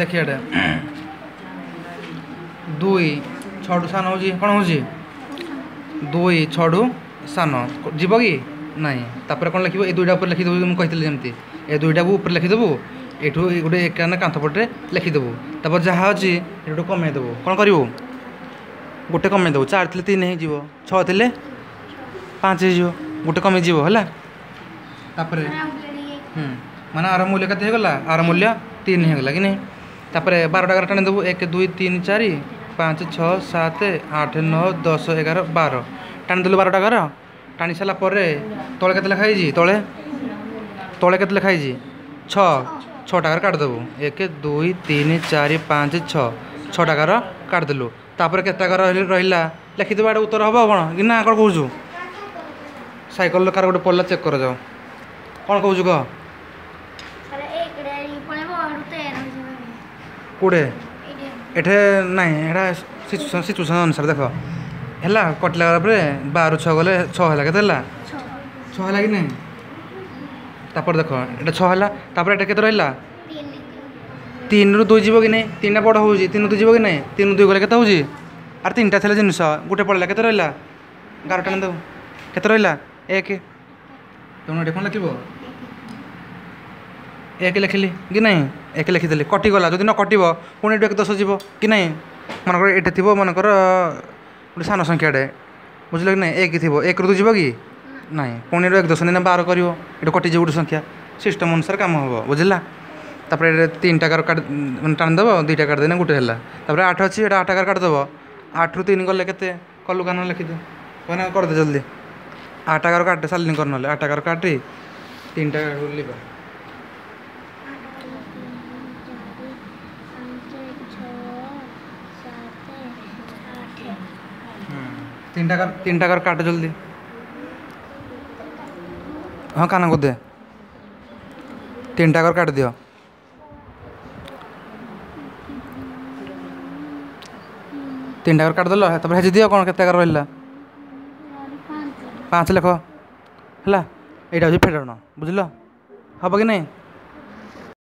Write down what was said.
देखिए दुई छु सान हो कौन हो दुई छु सान जीव कि नाई कौन लिख दुईटा लिखीद मुझे ए दुईटा को लिखीदेबू यू गोटे एक कांथपटे लिखीदेबु तप जहाँ अच्छी गोटे कमेदेव कौन करू गोटे कमेदेव चार थी तीन ही छे पाँच हो गए कमे जीव है मान हम्म। आर मूल्य कैसे होगा आर मूल्य तीन हो होगा कि नहीं তারপরে বারোটা এগারো টানে দেবো এক দুই তিন চারি পাঁচ ছଅ সাত আଠ ନଅ ଦଶ ଏଗାର ବାର ଟାଣିଦେଲୁ ବାରଟା ଘର ଟାଣି ସାରିଲା ପରେ ତଳେ କେତେ ଲେଖା ହେଇଛି ତଳେ ତଳେ କେତେ ଲେଖା ହେଇଛି ଛଅ ଛଅଟା ଘର କାଟିଦେବୁ ଏକ ଦୁଇ ତିନି ଚାରି ପାଞ୍ଚ ଛଅ ଛଅଟା ଘର କାଟିଦେଲୁ ତାପରେ କେତେଟା ଘର ରହିଲା ଲେଖିଦେବୁ ଆଡ଼େ ଉତ୍ତର ହେବ କ'ଣ କି ନା କ'ଣ କହୁଛୁ ସାଇକେଲ କାର ଗୋଟେ ପଡ଼ିଲା ଚେକ୍ କରାଯାଉ କ'ଣ କହୁଛୁ କହ କୋଉଠି ଏଠି ନାଇଁ ଏଇଟା ସିଚୁଏସନ୍ ଅନୁସାରେ ଦେଖ ହେଲା କଟିଲା ପରେ ବାରରୁ ଛଅ ଗଲେ ଛଅ ହେଲା କେତେ ହେଲା ଛଅ ହେଲା କି ନାହିଁ ତାପରେ ଦେଖ ଏଇଟା ଛଅ ହେଲା ତାପରେ ଏଇଟା କେତେ ରହିଲା ତିନିରୁ ଦୁଇ ଯିବ କି ନାହିଁ ତିନିଟା ବଡ଼ ହେଉଛି ତିନିରୁ ଦୁଇ ଯିବ କି ନାହିଁ ତିନିରୁ ଦୁଇ ଗଲେ କେତେ ହେଉଛି ଆରେ ତିନିଟା ଥିଲା ଜିନିଷ ଗୋଟେ ପଳେଇଲା କେତେ ରହିଲା ଗାରଟା ଦେବୁ କେତେ ରହିଲା ଏକ ତେଣୁ ଏଠି କ'ଣ ଲେଖିବ ଏକ ଲେଖିଲି କି ନାହିଁ ଏକ ଲେଖିଦେଲି କଟିଗଲା ଯଦି ନ କଟିବ ପୁଣି ଏଇଠୁ ଏକ ଦଶ ଯିବ କି ନାହିଁ ମନେକର ଏଇଟା ଥିବ ମନେକର ଗୋଟେ ସାନ ସଂଖ୍ୟାଟେ ବୁଝିଲ କି ନାହିଁ ଏକ ଥିବ ଏକରୁ ଦୁଇ ଯିବ କି ନାହିଁ ପୁଣି ଏଇଠୁ ଏକ ଦଶ ଦିନ ବାର କରିବ ଏଇଠୁ କଟିଯିବ ଗୋଟେ ସଂଖ୍ୟା ସିଷ୍ଟମ୍ ଅନୁସାରେ କାମ ହେବ ବୁଝିଲା ତାପରେ ଏଇଟା ତିନିଟା କାର କାଟି ମାନେ ଟାଣିଦେବ ଦୁଇଟା କାଟିଦେଲେ ଗୋଟେ ହେଲା ତାପରେ ଆଠ ଅଛି ଏଇଟା ଆଠ କାର କାଟିଦେବ ଆଠରୁ ତିନି କଲେ କେତେ କଲୁ କାନ ଲେଖିଦେ କହିନା କରିଦେ ଜଲ୍ଦି আটাকার কাটে সালিন করলে আটাকার কাটি তিনটা লিবা তিন টাকার তিন টাকার কাটো জলদি হ্যাঁ কানাকু দে তিন টাকার কাটি দিও তিন টাকার কাটিদেল তারপরে হেজি দিও কোন কেতে টাকার রহিলা পাঁচ লেখ ହେଲା ଏଇଟା ହେଉଛି ଫେଡ଼ରଣ ବୁଝିଲ ହେବ କି ନାହିଁ